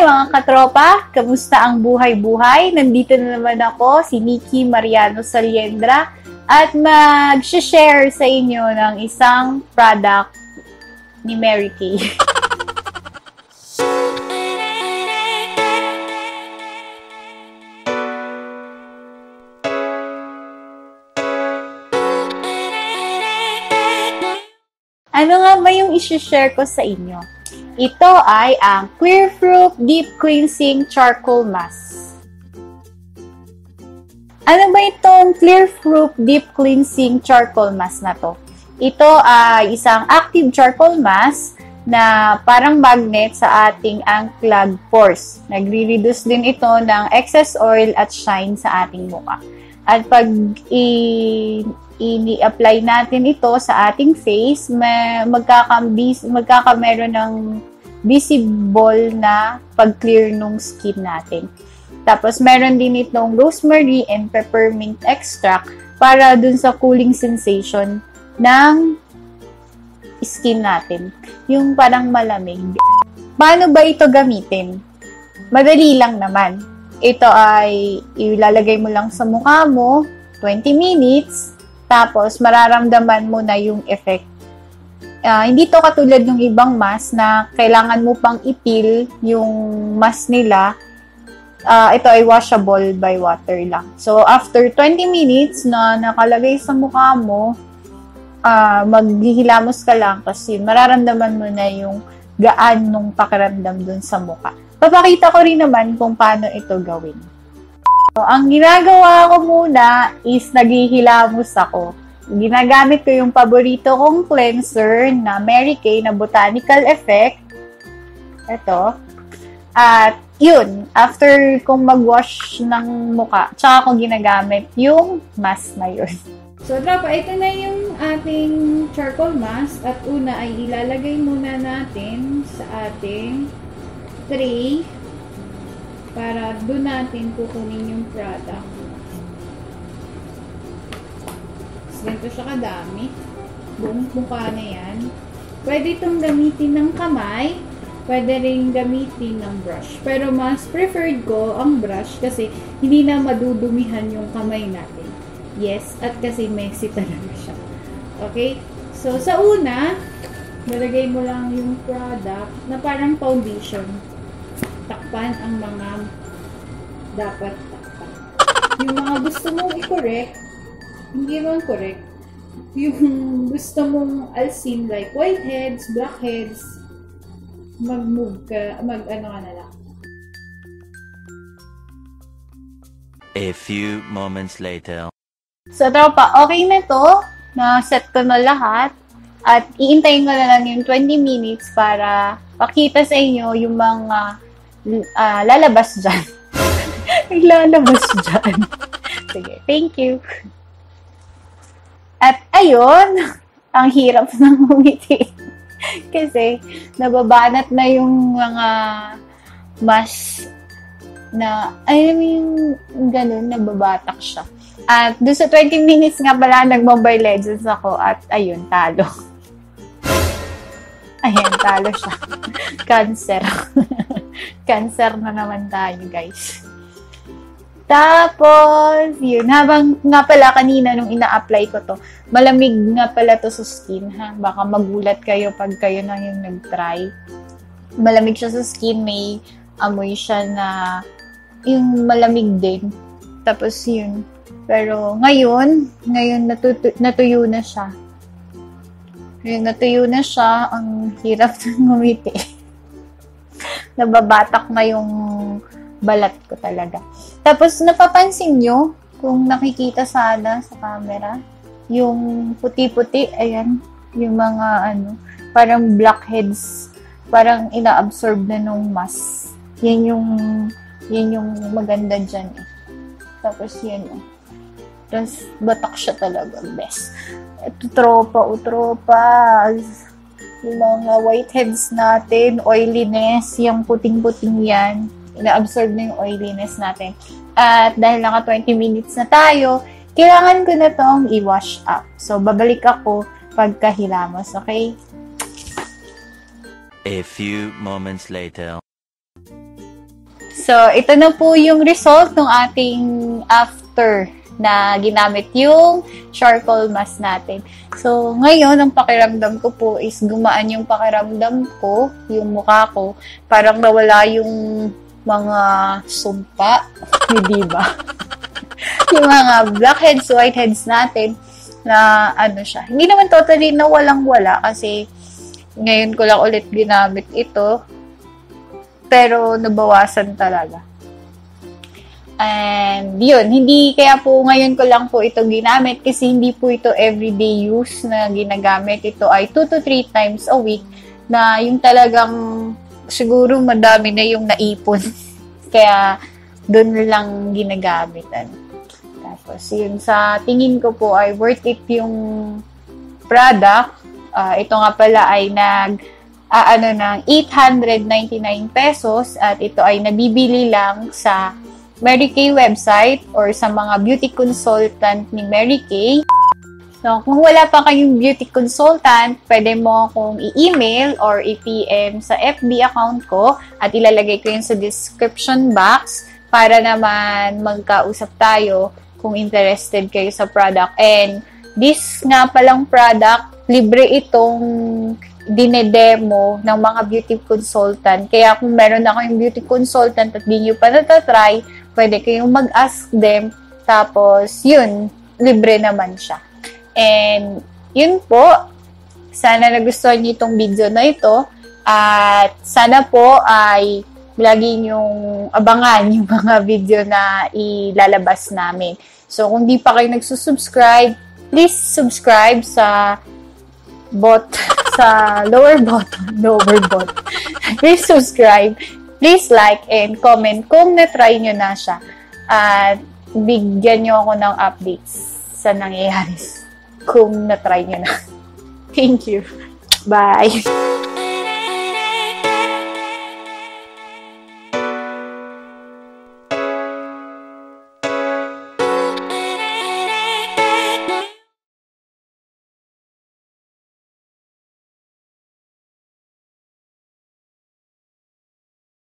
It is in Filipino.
Hi mga katropa! Kamusta ang buhay-buhay? Nandito na naman ako, si Nikki Mariano Saliendra at mag-share sa inyo ng isang product ni Mary Kay. ano nga ba yung isi-share ko sa inyo? Ito ay ang Clear Fruit Deep Cleansing Charcoal Mask. Ano ba itong Clear Fruit Deep Cleansing Charcoal Mask na to? Ito ay isang active charcoal mask na parang magnet sa ating unclogged pores. Nagre-reduce din ito ng excess oil at shine sa ating mukha. At pag i- ini-apply natin ito sa ating face, magkakambis, magkakameron ng visible na pag-clear ng skin natin. Tapos, meron din itong rosemary and peppermint extract para dun sa cooling sensation ng skin natin. Yung parang malamig. Paano ba ito gamitin? Madali lang naman. Ito ay ilalagay mo lang sa mukha mo, 20 minutes, tapos, mararamdaman mo na yung effect. Uh, hindi to katulad ng ibang mask na kailangan mo pang ipil yung mask nila. Uh, ito ay washable by water lang. So, after 20 minutes na nakalagay sa mukha mo, uh, maghihilamos ka lang kasi mararamdaman mo na yung gaan nung pakiramdam dun sa mukha. Papakita ko rin naman kung paano ito gawin. So, ang ginagawa ko muna is naghihilamos ako. Ginagamit ko yung paborito kong cleanser na Mary Kay na Botanical Effect. Ito. At yun, after kong mag-wash ng muka, tsaka ko ginagamit yung mask na yun. So, tropa, ito na yung ating charcoal mask. At una ay ilalagay muna natin sa ating tray para doon natin kukunin yung product. So, ganito siya kadami. Buong mukha na yan. Pwede itong gamitin ng kamay. Pwede rin gamitin ng brush. Pero mas preferred ko ang brush kasi hindi na madudumihan yung kamay natin. Yes, at kasi messy talaga siya. Okay? So, sa una, nalagay mo lang yung product na parang foundation takpan ang mga dapat takpan. Yung mga gusto mong i-correct, hindi man correct. Yung gusto mong alsin like whiteheads, blackheads, mag-move ka, mag-ano ka na lang. A few moments later. So, tropa, okay na to. Na-set ko na lahat. At iintayin ko na lang yung 20 minutes para pakita sa inyo yung mga uh, lalabas dyan. lalabas dyan. Sige, thank you. At ayun, ang hirap ng umiti. Kasi nababanat na yung mga mas na, ay yung ganun, nababatak siya. At doon sa 20 minutes nga pala, nag-Mobile Legends ako at ayun, talo. Ayan, talo siya. Cancer. Cancer na naman tayo, guys. Tapos, yun, habang nga pala kanina nung ina-apply ko to, malamig nga pala to sa skin, ha? Baka magulat kayo pag kayo na yung nag-try. Malamig siya sa skin, may amoy siya na yung malamig din. Tapos yun. Pero ngayon, ngayon natutu- natuyo na siya. Ngayon natuyo na siya, ang hirap na ngumiti nababatak na yung balat ko talaga. Tapos, napapansin nyo, kung nakikita sana sa camera, yung puti-puti, ayan, yung mga ano, parang blackheads, parang ina-absorb na nung mask. Yan yung, yan yung maganda dyan eh. Tapos yan oh. Tapos, batak siya talaga, best. Ito, tropa, o tropa yung mga whiteheads natin, oiliness, yung puting-puting yan, ina-absorb na yung oiliness natin. At dahil naka 20 minutes na tayo, kailangan ko na tong i-wash up. So, babalik ako pagkahilamos, okay? A few moments later. So, ito na po yung result ng ating after na ginamit yung charcoal mask natin. So, ngayon, ang pakiramdam ko po is gumaan yung pakiramdam ko, yung mukha ko. Parang nawala yung mga sumpa, hindi ba? yung mga blackheads, whiteheads natin na ano siya. Hindi naman totally na walang-wala kasi ngayon ko lang ulit ginamit ito. Pero nabawasan talaga. And yun, hindi kaya po ngayon ko lang po ito ginamit kasi hindi po ito everyday use na ginagamit. Ito ay 2 to 3 times a week na yung talagang siguro madami na yung naipon. kaya doon lang ginagamit. Tapos yun, sa tingin ko po ay worth it yung product. Uh, ito nga pala ay nag uh, ano ng 899 pesos at ito ay nabibili lang sa Mary Kay website or sa mga beauty consultant ni Mary Kay. So, kung wala pa kayong beauty consultant, pwede mo akong i-email or i-PM sa FB account ko at ilalagay ko yun sa description box para naman magkausap tayo kung interested kayo sa product. And this nga palang product, libre itong dinedemo ng mga beauty consultant. Kaya kung meron na kayong beauty consultant at di nyo pa natatry, pwede kayong mag-ask them. Tapos, yun, libre naman siya. And, yun po. Sana nagustuhan niyo itong video na ito. At sana po ay lagi niyong abangan yung mga video na ilalabas namin. So, kung di pa kayo nagsusubscribe, please subscribe sa bot sa lower button, lower button. please subscribe please like and comment kung na-try nyo na siya. At bigyan nyo ako ng updates sa nangyayari kung na-try nyo na. Thank you. Bye!